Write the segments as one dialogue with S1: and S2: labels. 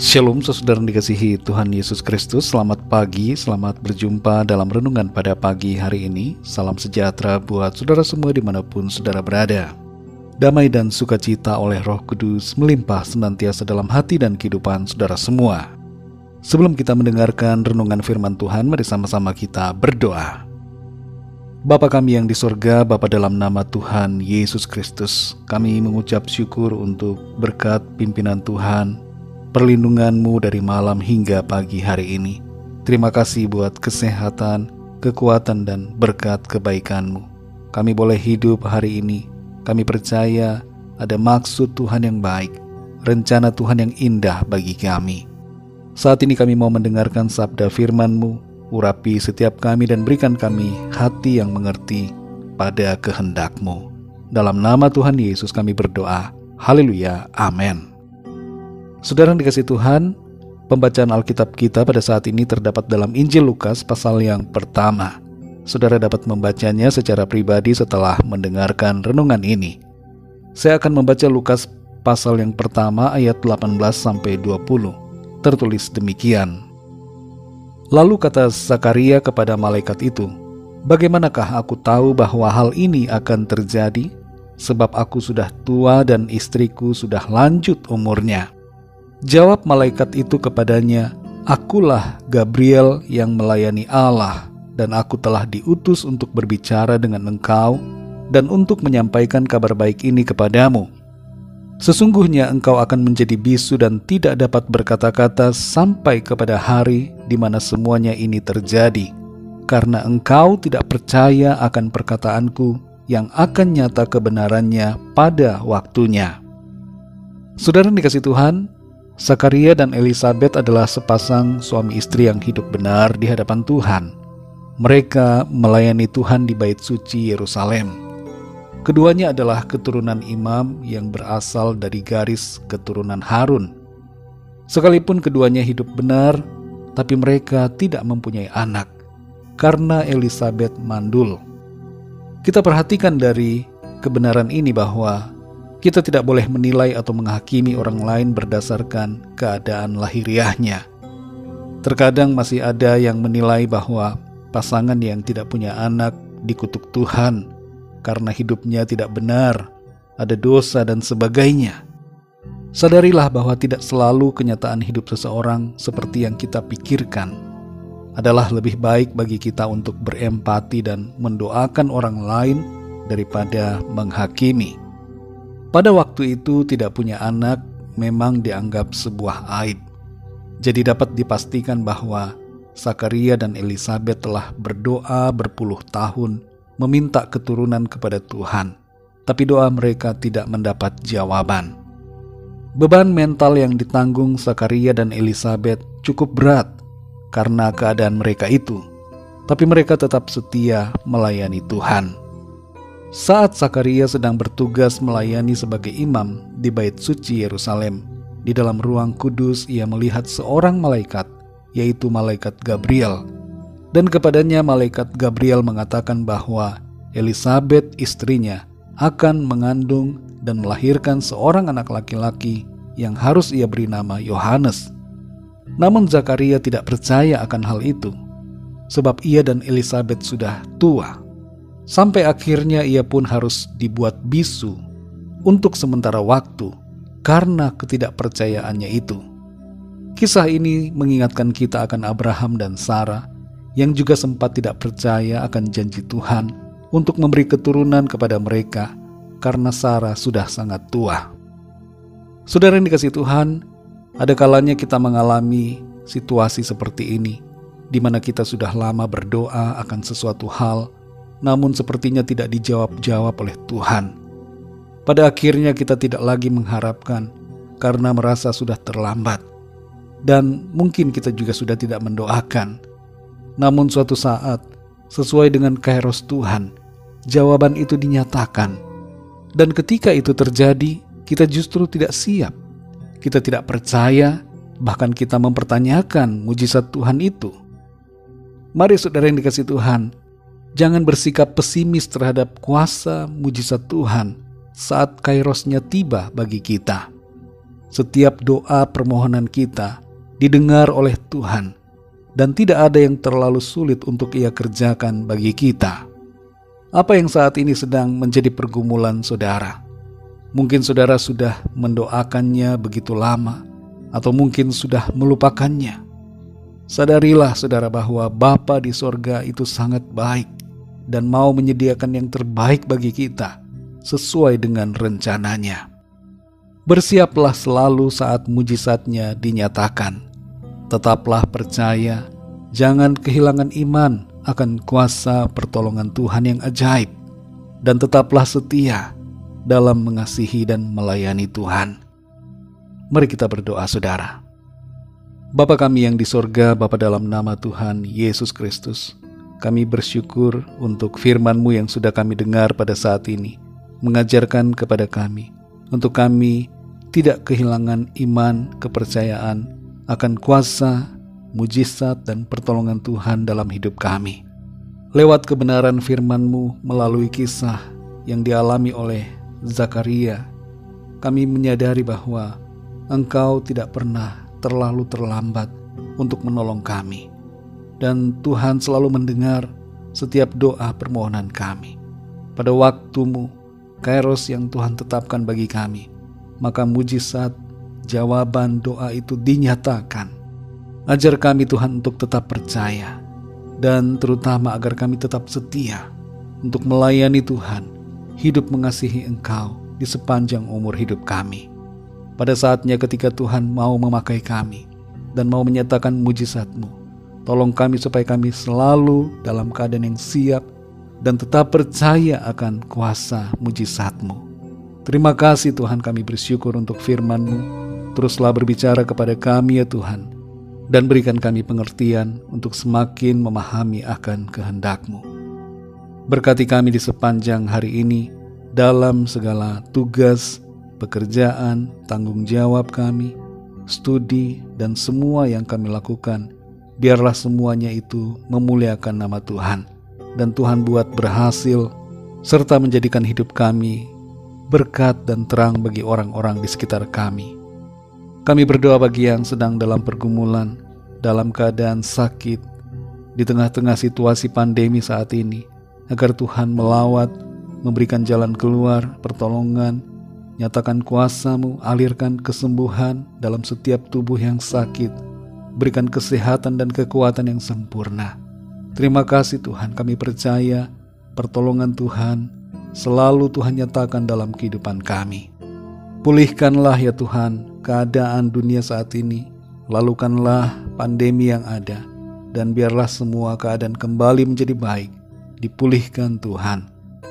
S1: Shalom saudara dikasihi Tuhan Yesus Kristus. Selamat pagi, selamat berjumpa dalam renungan pada pagi hari ini. Salam sejahtera buat saudara semua di mana pun saudara berada. Damai dan sukacita oleh roh kudus melimpah senantiasa dalam hati dan kehidupan saudara semua. Sebelum kita mendengarkan renungan firman Tuhan Mari sama-sama kita berdoa. Bapa kami yang di sorga, Bapa dalam nama Tuhan Yesus Kristus, kami mengucap syukur untuk berkat pimpinan Tuhan, perlindunganmu dari malam hingga pagi hari ini. Terima kasih buat kesehatan, kekuatan, dan berkat kebaikanmu. Kami boleh hidup hari ini. Kami percaya ada maksud Tuhan yang baik, rencana Tuhan yang indah bagi kami. Saat ini kami mau mendengarkan sabda firman-Mu, urapi setiap kami dan berikan kami hati yang mengerti pada kehendak-Mu. Dalam nama Tuhan Yesus kami berdoa. Haleluya. Amin. Saudara dikasih Tuhan, pembacaan Alkitab kita pada saat ini terdapat dalam Injil Lukas pasal yang pertama. Saudara dapat membacanya secara pribadi setelah mendengarkan renungan ini. Saya akan membaca Lukas pasal yang pertama ayat 18 sampai 20. Tertulis demikian. Lalu kata Zakaria kepada malaikat itu, "Bagaimanakah aku tahu bahwa hal ini akan terjadi? Sebab aku sudah tua dan istriku sudah lanjut umurnya." Jawab malaikat itu kepadanya, Akulah Gabriel yang melayani Allah, dan aku telah diutus untuk berbicara dengan engkau dan untuk menyampaikan kabar baik ini kepadamu. Sesungguhnya engkau akan menjadi bisu dan tidak dapat berkata-kata sampai kepada hari di mana semuanya ini terjadi, karena engkau tidak percaya akan perkataanku yang akan nyata kebenarannya pada waktunya. Saudara dikasih Tuhan, Sakaria dan Elizabeth adalah sepasang suami istri yang hidup benar di hadapan Tuhan. Mereka melayani Tuhan di bait suci Yerusalem. Keduanya adalah keturunan imam yang berasal dari garis keturunan Harun. Sekalipun keduanya hidup benar, tapi mereka tidak mempunyai anak karena Elizabeth mandul. Kita perhatikan dari kebenaran ini bahwa kita tidak boleh menilai atau menghakimi orang lain berdasarkan keadaan lahiriahnya. Terkadang masih ada yang menilai bahwa pasangan yang tidak punya anak dikutuk Tuhan karena hidupnya tidak benar, ada dosa, dan sebagainya. Sadarilah bahwa tidak selalu kenyataan hidup seseorang seperti yang kita pikirkan. Adalah lebih baik bagi kita untuk berempati dan mendoakan orang lain daripada menghakimi. Pada waktu itu tidak punya anak memang dianggap sebuah aib. Jadi dapat dipastikan bahwa Sakaria dan Elizabeth telah berdoa berpuluh tahun meminta keturunan kepada Tuhan, tapi doa mereka tidak mendapat jawaban. Beban mental yang ditanggung Sakaria dan Elizabeth cukup berat karena keadaan mereka itu, tapi mereka tetap setia melayani Tuhan. Saat Sakaria sedang bertugas melayani sebagai imam di Bait Suci Yerusalem, di dalam ruang kudus ia melihat seorang malaikat, yaitu malaikat Gabriel. Dan kepadanya malaikat Gabriel mengatakan bahwa Elizabeth istrinya akan mengandung dan melahirkan seorang anak laki-laki yang harus ia beri nama Yohanes. Namun Zakaria tidak percaya akan hal itu, sebab ia dan Elizabeth sudah tua Sampai akhirnya ia pun harus dibuat bisu untuk sementara waktu karena ketidakpercayaannya itu. Kisah ini mengingatkan kita akan Abraham dan Sarah yang juga sempat tidak percaya akan janji Tuhan untuk memberi keturunan kepada mereka karena Sarah sudah sangat tua. Saudara yang dikasih Tuhan, ada kalanya kita mengalami situasi seperti ini, di mana kita sudah lama berdoa akan sesuatu hal, namun sepertinya tidak dijawab-jawab oleh Tuhan. Pada akhirnya kita tidak lagi mengharapkan karena merasa sudah terlambat. Dan mungkin kita juga sudah tidak mendoakan. Namun suatu saat, sesuai dengan kairos Tuhan, jawaban itu dinyatakan. Dan ketika itu terjadi, kita justru tidak siap. Kita tidak percaya, bahkan kita mempertanyakan mujizat Tuhan itu. Mari saudara yang dikasih Tuhan, Jangan bersikap pesimis terhadap kuasa mujizat Tuhan saat kairosnya tiba bagi kita. setiap doa permohonan kita didengar oleh Tuhan dan tidak ada yang terlalu sulit untuk ia kerjakan bagi kita. Apa yang saat ini sedang menjadi pergumulan saudara? Mungkin saudara sudah mendoakannya begitu lama, atau mungkin sudah melupakannya. Sadarilah saudara bahwa Bapa di sorga itu sangat baik dan mau menyediakan yang terbaik bagi kita sesuai dengan rencananya. Bersiaplah selalu saat mujizatnya dinyatakan tetaplah percaya, jangan kehilangan iman akan kuasa pertolongan Tuhan yang ajaib, dan tetaplah setia dalam mengasihi dan melayani Tuhan. Mari kita berdoa saudara. Bapa kami yang di sorga, Bapa dalam nama Tuhan Yesus Kristus, kami bersyukur untuk firman-Mu yang sudah kami dengar pada saat ini, mengajarkan kepada kami, untuk kami tidak kehilangan iman, kepercayaan, akan kuasa, mujizat, dan pertolongan Tuhan dalam hidup kami. Lewat kebenaran firman-Mu melalui kisah yang dialami oleh Zakaria, kami menyadari bahwa Engkau tidak pernah terlalu terlambat untuk menolong kami. Dan Tuhan selalu mendengar setiap doa permohonan kami. Pada waktumu, kairos yang Tuhan tetapkan bagi kami, maka mujizat jawaban doa itu dinyatakan. Ajar kami Tuhan untuk tetap percaya dan terutama agar kami tetap setia untuk melayani Tuhan, hidup mengasihi Engkau di sepanjang umur hidup kami. Pada saatnya ketika Tuhan mau memakai kami dan mau menyatakan mujizat-Mu, tolong kami supaya kami selalu dalam keadaan yang siap dan tetap percaya akan kuasa mujizat-Mu. Terima kasih Tuhan kami bersyukur untuk firman-Mu Teruslah berbicara kepada kami ya Tuhan, dan berikan kami pengertian untuk semakin memahami akan kehendak-Mu. Berkati kami di sepanjang hari ini dalam segala tugas, pekerjaan, tanggung jawab kami, studi, dan semua yang kami lakukan. Biarlah semuanya itu memuliakan nama Tuhan, dan Tuhan buat berhasil serta menjadikan hidup kami berkat dan terang bagi orang-orang di sekitar kami. Kami berdoa bagi yang sedang dalam pergumulan, dalam keadaan sakit, di tengah-tengah situasi pandemi saat ini, agar Tuhan melawat, memberikan jalan keluar, pertolongan, nyatakan kuasamu, alirkan kesembuhan dalam setiap tubuh yang sakit, berikan kesehatan dan kekuatan yang sempurna. Terima kasih Tuhan, kami percaya pertolongan Tuhan selalu Tuhan nyatakan dalam kehidupan kami. Pulihkanlah ya Tuhan keadaan dunia saat ini, lalukanlah pandemi yang ada, dan biarlah semua keadaan kembali menjadi baik, dipulihkan Tuhan.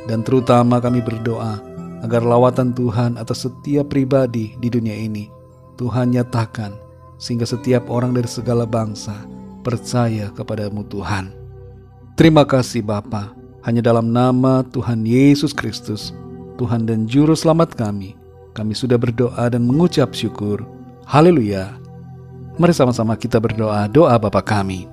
S1: Dan terutama kami berdoa agar lawatan Tuhan atas setiap pribadi di dunia ini Tuhan nyatakan sehingga setiap orang dari segala bangsa percaya kepadamu Tuhan. Terima kasih Bapa, hanya dalam nama Tuhan Yesus Kristus, Tuhan dan Juru Selamat kami, kami sudah berdoa dan mengucap syukur. Haleluya. Mari sama-sama kita berdoa doa Bapa kami.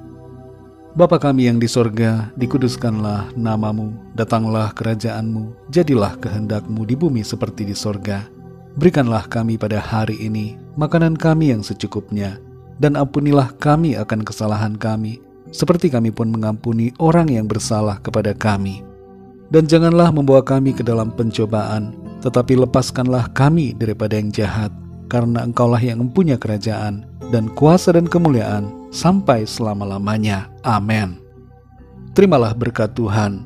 S1: Bapa kami yang di sorga, dikuduskanlah namamu, datanglah kerajaanmu, jadilah kehendakmu di bumi seperti di sorga. Berikanlah kami pada hari ini makanan kami yang secukupnya, dan ampunilah kami akan kesalahan kami, seperti kami pun mengampuni orang yang bersalah kepada kami. Dan janganlah membawa kami ke dalam pencobaan, tetapi lepaskanlah kami daripada yang jahat, karena Engkaulah yang mempunyai kerajaan dan kuasa dan kemuliaan sampai selama-lamanya. Amin. Terimalah berkat Tuhan.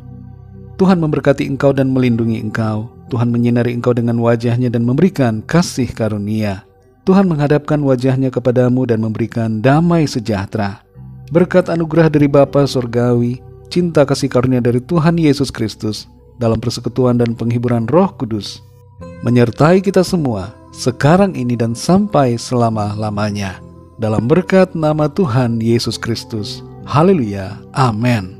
S1: Tuhan memberkati engkau dan melindungi engkau. Tuhan menyinari engkau dengan wajahnya dan memberikan kasih karunia. Tuhan menghadapkan wajahnya kepadamu dan memberikan damai sejahtera. Berkat anugerah dari Bapa Sorgawi, cinta kasih karunia dari Tuhan Yesus Kristus, dalam persekutuan dan penghiburan roh kudus, menyertai kita semua sekarang ini dan sampai selama-lamanya. Dalam berkat nama Tuhan Yesus Kristus. Haleluya. Amin.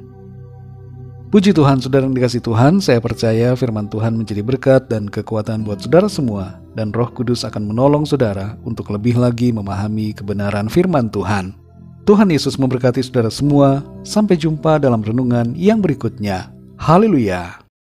S1: Puji Tuhan, saudara yang dikasih Tuhan, saya percaya firman Tuhan menjadi berkat dan kekuatan buat saudara semua, dan roh kudus akan menolong saudara untuk lebih lagi memahami kebenaran firman Tuhan. Tuhan Yesus memberkati saudara semua, sampai jumpa dalam renungan yang berikutnya. Haleluya.